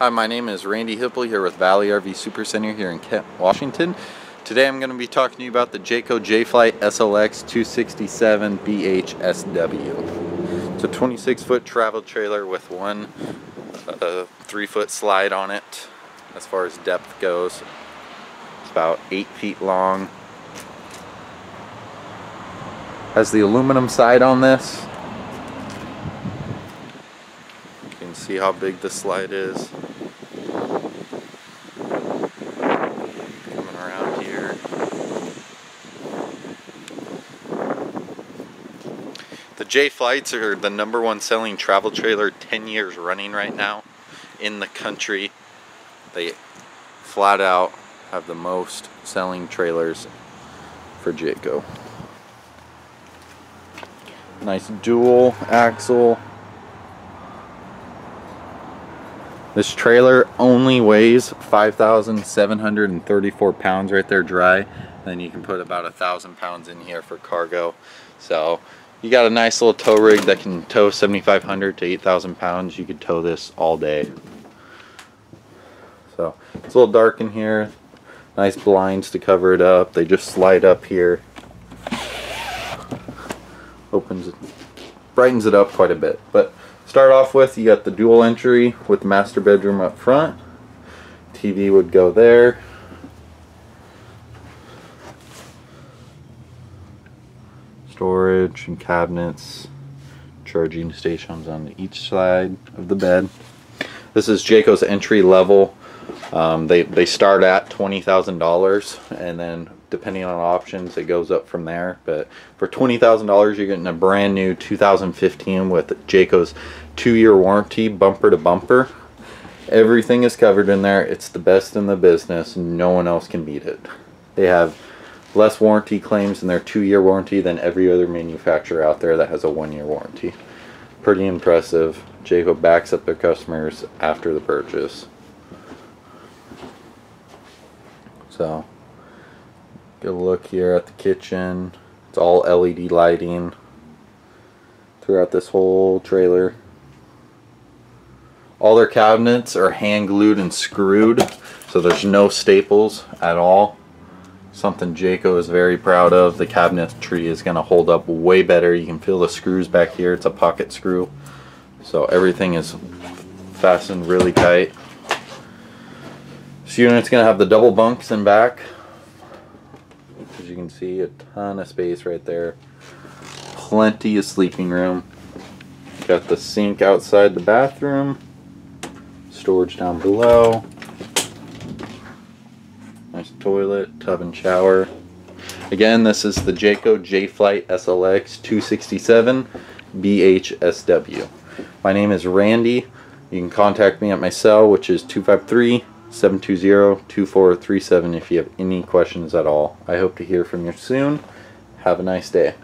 Hi, my name is Randy Hipple here with Valley RV Supercenter here in Kent, Washington. Today I'm going to be talking to you about the Jayco Jay Flight SLX 267 BHSW. It's a 26 foot travel trailer with one uh, 3 foot slide on it as far as depth goes. It's about 8 feet long. Has the aluminum side on this. You can see how big the slide is. The Jay Flights are the number one selling travel trailer 10 years running right now in the country. They flat out have the most selling trailers for Jayco. Nice dual axle. This trailer only weighs 5,734 pounds right there dry. Then you can put about a thousand pounds in here for cargo. So you got a nice little tow rig that can tow 7,500 to 8,000 pounds. You could tow this all day. So it's a little dark in here. Nice blinds to cover it up. They just slide up here opens it, brightens it up quite a bit. But start off with, you got the dual entry with master bedroom up front. TV would go there. Storage and cabinets, charging stations on each side of the bed. This is Jayco's entry level. Um, they, they start at $20,000 and then depending on options it goes up from there. But for $20,000 you're getting a brand new 2015 with Jayco's two-year warranty bumper to bumper. Everything is covered in there. It's the best in the business. No one else can beat it. They have less warranty claims in their two-year warranty than every other manufacturer out there that has a one-year warranty pretty impressive Jayco backs up their customers after the purchase so good look here at the kitchen. It's all LED lighting throughout this whole trailer. All their cabinets are hand glued and screwed, so there's no staples at all. Something Jayco is very proud of. The cabinetry is going to hold up way better. You can feel the screws back here. It's a pocket screw. So everything is fastened really tight. This unit's going to have the double bunks in back as you can see a ton of space right there plenty of sleeping room got the sink outside the bathroom storage down below nice toilet tub and shower again this is the Jayco Jay Flight SLX 267 BHSW my name is Randy you can contact me at my cell which is 253 720-2437 if you have any questions at all. I hope to hear from you soon. Have a nice day.